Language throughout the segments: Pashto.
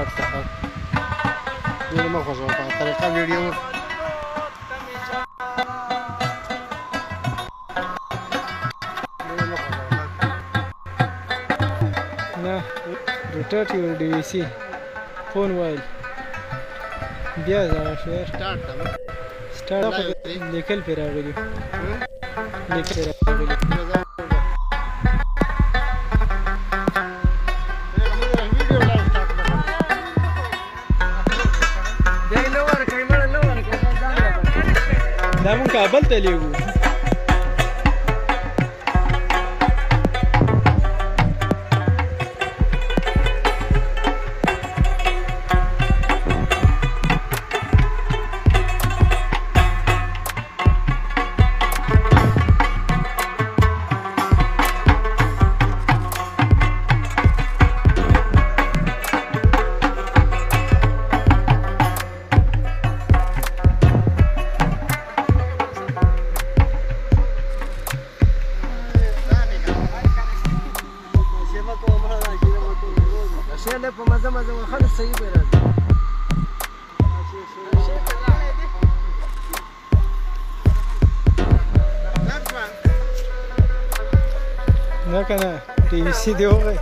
ډاټ څخه ډېر مه خوښوه په طریقه ویډیو نه روټر یو ډي وی سي فون وایل بیا زما شعر سٹارټ تا سٹارټ لیکل پیراغلی لیکل پیراغلی همون کابل ته لیږو سیاله په مزه مزه وخت صحیح به راځي نه کنه ټي وي سي دی وره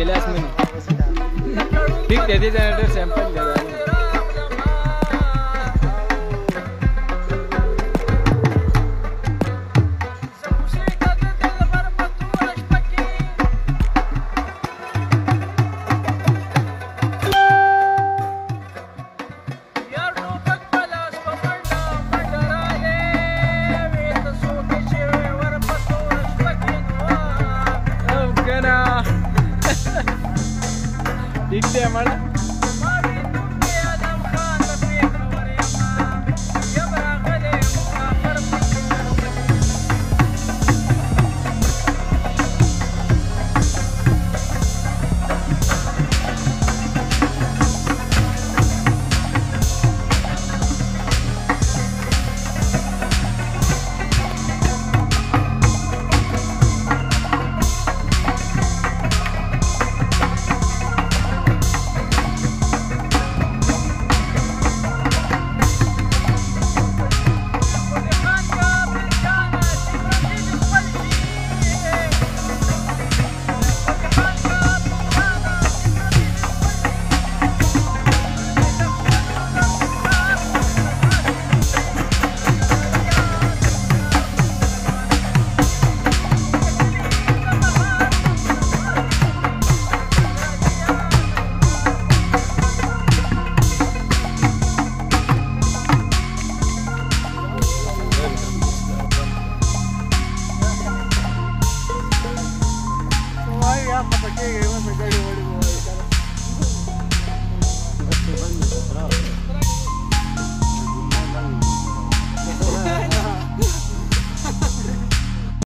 केल्यास मी ठीक त्याचे जनरेटर सॅम्पल द्या Damn,